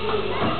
Thank you.